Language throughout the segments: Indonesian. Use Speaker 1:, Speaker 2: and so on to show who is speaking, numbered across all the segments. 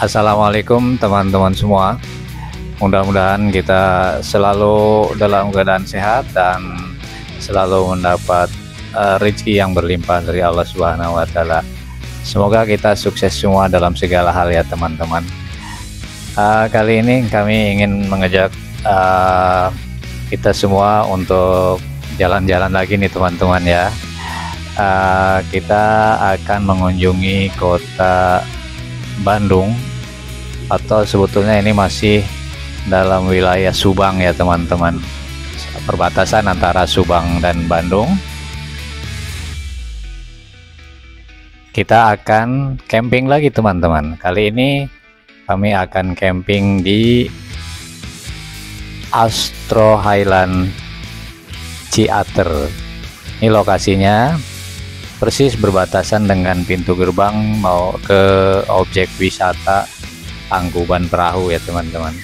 Speaker 1: Assalamualaikum teman-teman semua. Mudah-mudahan kita selalu dalam keadaan sehat dan selalu mendapat uh, rezeki yang berlimpah dari Allah Subhanahu wa. Semoga kita sukses semua dalam segala hal ya teman-teman. Uh, kali ini kami ingin mengajak uh, kita semua untuk jalan-jalan lagi nih teman-teman ya. Uh, kita akan mengunjungi kota Bandung atau sebetulnya ini masih dalam wilayah Subang ya teman-teman. Perbatasan antara Subang dan Bandung. Kita akan camping lagi teman-teman. Kali ini kami akan camping di Astro Highland Ciater. Ini lokasinya persis berbatasan dengan pintu gerbang mau ke objek wisata Tangkuban Perahu ya teman-teman.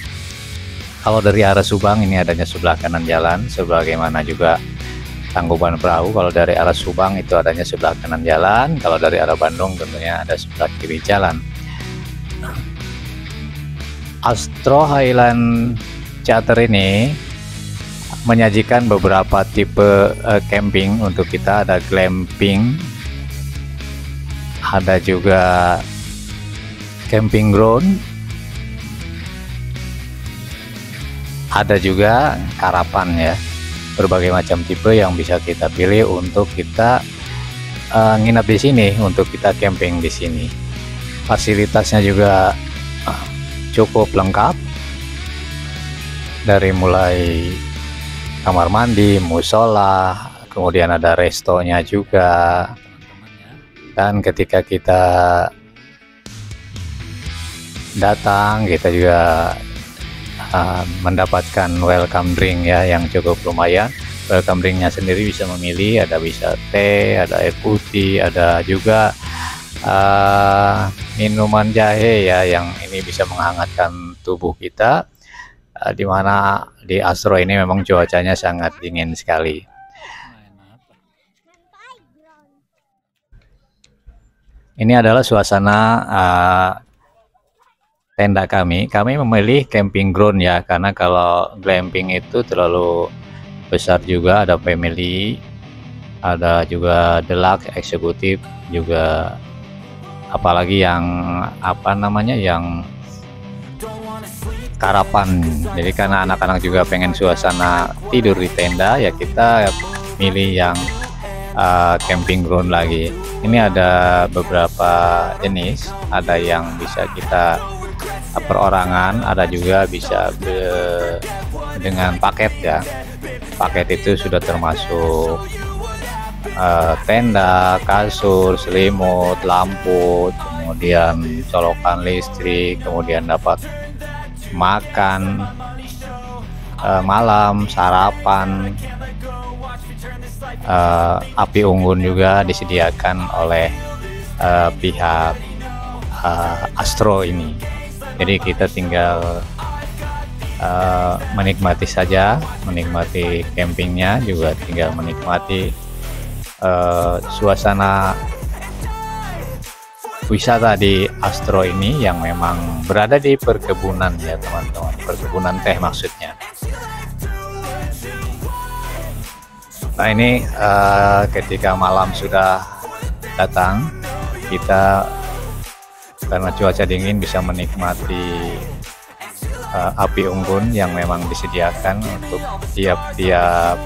Speaker 1: Kalau dari arah Subang ini adanya sebelah kanan jalan, sebagaimana juga Tangkuban Perahu. Kalau dari arah Subang itu adanya sebelah kanan jalan, kalau dari arah Bandung tentunya ada sebelah kiri jalan. Astro Highland Charter ini menyajikan beberapa tipe uh, camping untuk kita. Ada glamping ada juga camping ground ada juga karapan ya. Berbagai macam tipe yang bisa kita pilih untuk kita uh, nginap di sini untuk kita camping di sini. Fasilitasnya juga uh, cukup lengkap. Dari mulai kamar mandi, musola, kemudian ada restonya juga. Dan ketika kita datang, kita juga uh, mendapatkan welcome drink ya yang cukup lumayan welcome drinknya sendiri bisa memilih ada bisa teh ada air putih ada juga uh, minuman jahe ya yang ini bisa menghangatkan tubuh kita uh, di mana di Astro ini memang cuacanya sangat dingin sekali. Ini adalah suasana uh, tenda kami, kami memilih camping ground ya, karena kalau glamping itu terlalu besar juga, ada family, ada juga deluxe, eksekutif, juga apalagi yang apa namanya yang karapan. Jadi karena anak-anak juga pengen suasana tidur di tenda, ya kita milih yang uh, camping ground lagi. Ini ada beberapa jenis, ada yang bisa kita perorangan ada juga bisa be, dengan paket ya paket itu sudah termasuk uh, tenda kasur selimut lampu kemudian colokan listrik kemudian dapat makan uh, malam sarapan. Uh, api unggun juga disediakan oleh uh, pihak uh, Astro ini. Jadi kita tinggal uh, menikmati saja menikmati campingnya juga tinggal menikmati uh, suasana wisata di Astro ini yang memang berada di perkebunan ya teman-teman. Perkebunan teh maksudnya. Nah ini uh, ketika malam sudah datang kita karena cuaca dingin bisa menikmati uh, api unggun yang memang disediakan untuk tiap-tiap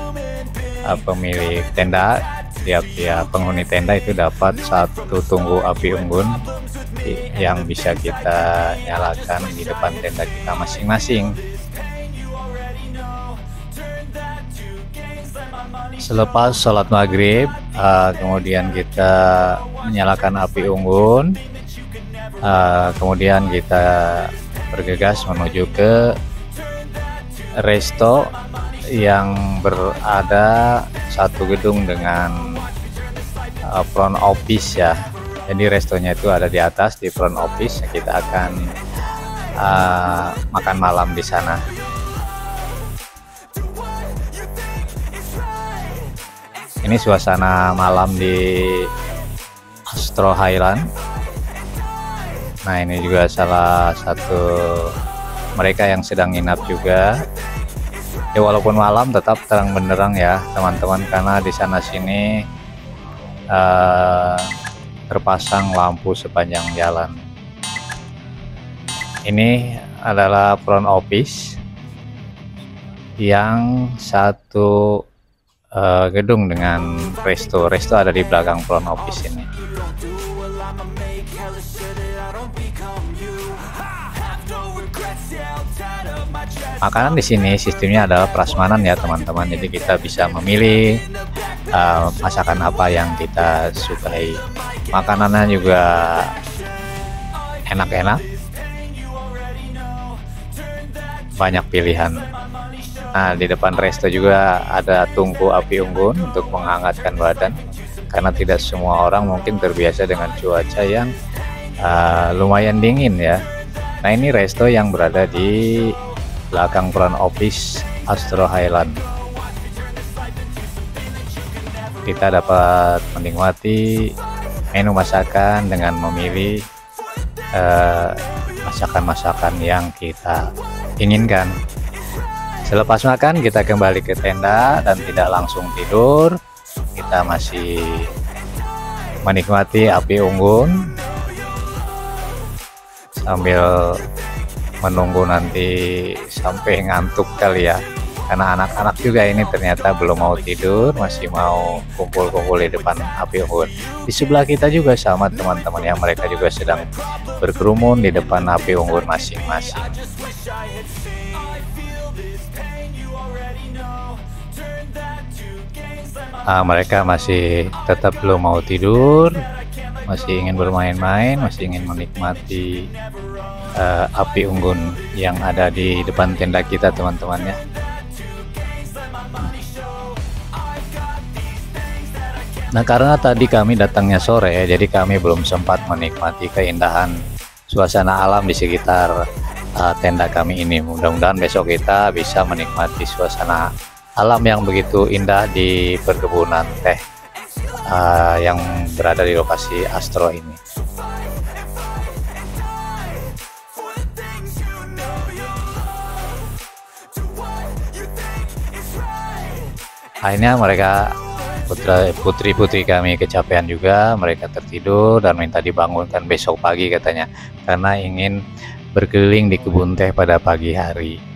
Speaker 1: uh, pemilik tenda tiap-tiap penghuni tenda itu dapat satu tunggu api unggun yang bisa kita nyalakan di depan tenda kita masing-masing. Selepas sholat maghrib uh, kemudian kita menyalakan api unggun uh, kemudian kita bergegas menuju ke resto yang berada satu gedung dengan uh, front office ya. Jadi restonya itu ada di atas di front office. Kita akan uh, makan malam di sana. Ini suasana malam di Astro Highland. Nah ini juga salah satu mereka yang sedang nginap juga ya walaupun malam tetap terang benderang ya teman-teman. Karena di sana sini uh, terpasang lampu sepanjang jalan. Ini adalah front office yang satu uh, gedung dengan resto. Resto ada di belakang front office ini makanan di sini sistemnya adalah prasmanan ya teman-teman. Jadi kita bisa memilih uh, masakan apa yang kita sukai. Makanannya juga enak-enak. Banyak pilihan. Nah di depan resto juga ada tungku api unggun untuk menghangatkan badan. Karena tidak semua orang mungkin terbiasa dengan cuaca yang uh, lumayan dingin ya. Nah ini resto yang berada di belakang front office Astro Highland. Kita dapat menikmati menu masakan dengan memilih eh, masakan-masakan uh, yang kita inginkan. Selepas makan kita kembali ke tenda dan tidak langsung tidur. Kita masih menikmati api unggun. Sambil menunggu nanti sampai ngantuk kali ya. Karena anak-anak juga ini ternyata belum mau tidur masih mau kumpul-kumpul di depan api unggun di sebelah kita juga sama teman-teman yang mereka juga sedang berkerumun di depan api unggun masing-masing. Nah, mereka masih tetap belum mau tidur masih ingin bermain-main masih ingin menikmati uh, api unggun yang ada di depan tenda kita teman-teman ya. Nah karena tadi kami datangnya sore jadi kami belum sempat menikmati keindahan suasana alam di sekitar uh, tenda kami ini. Mudah-mudahan besok kita bisa menikmati suasana alam yang begitu indah di perkebunan teh uh, yang berada di lokasi Astro ini. Akhirnya mereka putra putri putri kami kecapean juga. Mereka tertidur dan minta dibangunkan besok pagi katanya. Karena ingin berkeliling di kebun teh pada pagi hari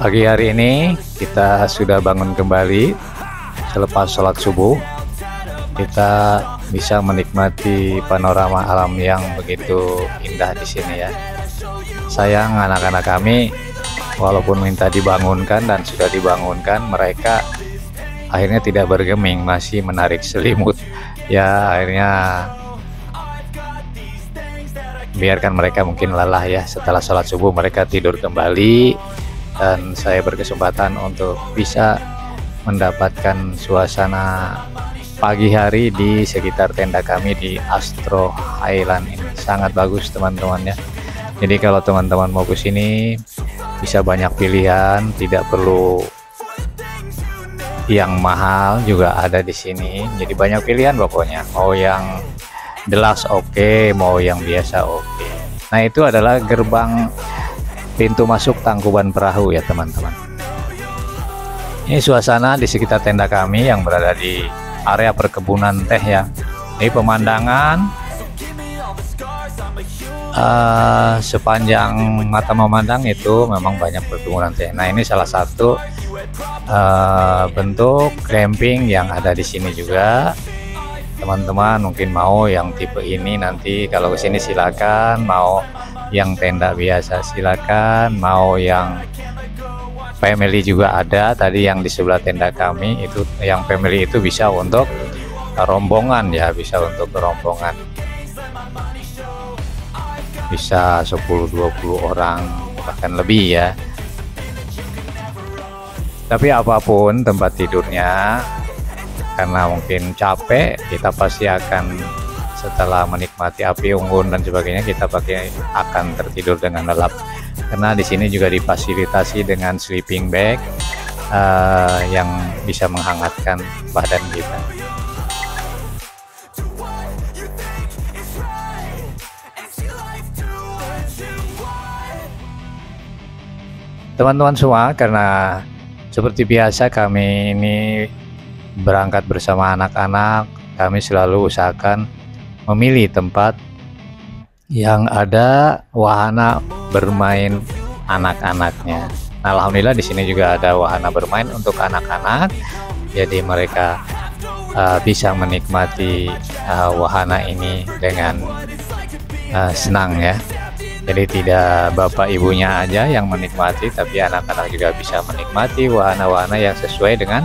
Speaker 1: pagi hari ini kita sudah bangun kembali selepas sholat subuh kita bisa menikmati panorama alam yang begitu indah di sini ya. Sayang anak-anak kami walaupun minta dibangunkan dan sudah dibangunkan mereka akhirnya tidak bergeming masih menarik selimut ya akhirnya biarkan mereka mungkin lelah ya. Setelah sholat subuh mereka tidur kembali. Dan saya berkesempatan untuk bisa mendapatkan suasana pagi hari di sekitar tenda kami di Astro Highland ini sangat bagus teman-teman ya. Jadi kalau teman-teman mau ke sini bisa banyak pilihan. Tidak perlu yang mahal juga ada di sini. Jadi banyak pilihan pokoknya. Mau yang deluxe oke. Okay, mau yang biasa oke. Okay. nah itu adalah gerbang pintu masuk tangkuban perahu ya teman-teman. Ini suasana di sekitar tenda kami yang berada di area perkebunan teh ya. Ini pemandangan uh, sepanjang mata memandang itu memang banyak perkebunan teh. Nah ini salah satu uh, bentuk camping yang ada di sini juga teman-teman mungkin mau yang tipe ini nanti. Kalau ke sini silakan mau yang tenda biasa silakan mau yang family juga ada. Tadi yang di sebelah tenda kami itu yang family itu bisa untuk rombongan ya bisa untuk rombongan. Bisa 10-20 orang bahkan lebih ya. Tapi apa pun tempat tidurnya karena mungkin capek kita pasti akan setelah menikmati api unggun dan sebagainya kita pakai akan tertidur dengan lelap karena di sini juga difasilitasi dengan sleeping bag uh, yang bisa menghangatkan badan kita. Teman-teman semua, karena seperti biasa kami ini berangkat bersama anak-anak, kami selalu usahakan memilih tempat yang ada wahana bermain anak-anaknya. Nah, alhamdulillah di sini juga ada wahana bermain untuk anak-anak. Jadi mereka uh, bisa menikmati uh, wahana ini dengan uh, senang ya. Jadi tidak bapak ibunya aja yang menikmati, tapi anak-anak juga bisa menikmati wahana-wahana yang sesuai dengan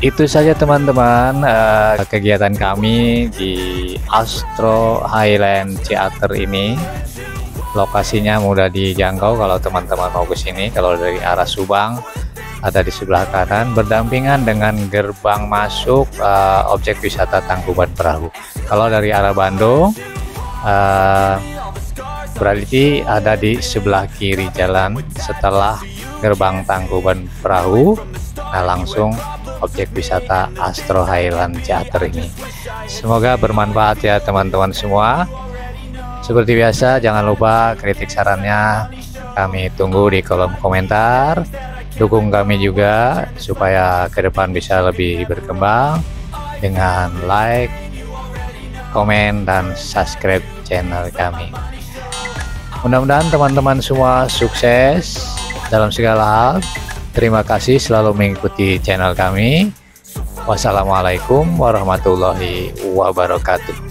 Speaker 1: itu saja teman-teman uh, kegiatan kami di Astro Highland Theater ini. Lokasinya mudah dijangkau kalau teman-teman mau ke sini. Kalau dari arah Subang ada di sebelah kanan berdampingan dengan gerbang masuk uh, objek wisata Tangkuban Perahu. Kalau dari arah Bandung uh, berarti ada di sebelah kiri jalan setelah gerbang Tangkuban Perahu. Nah langsung objek wisata Astro Highland Theater ini. Semoga bermanfaat ya teman-teman semua. Seperti biasa jangan lupa kritik sarannya kami tunggu di kolom komentar. Dukung kami juga supaya ke depan bisa lebih berkembang dengan like, komen, dan subscribe channel kami. Mudah-mudahan teman-teman semua sukses dalam segala hal Terima kasih selalu mengikuti channel kami. Wassalamualaikum warahmatullahi wabarakatuh.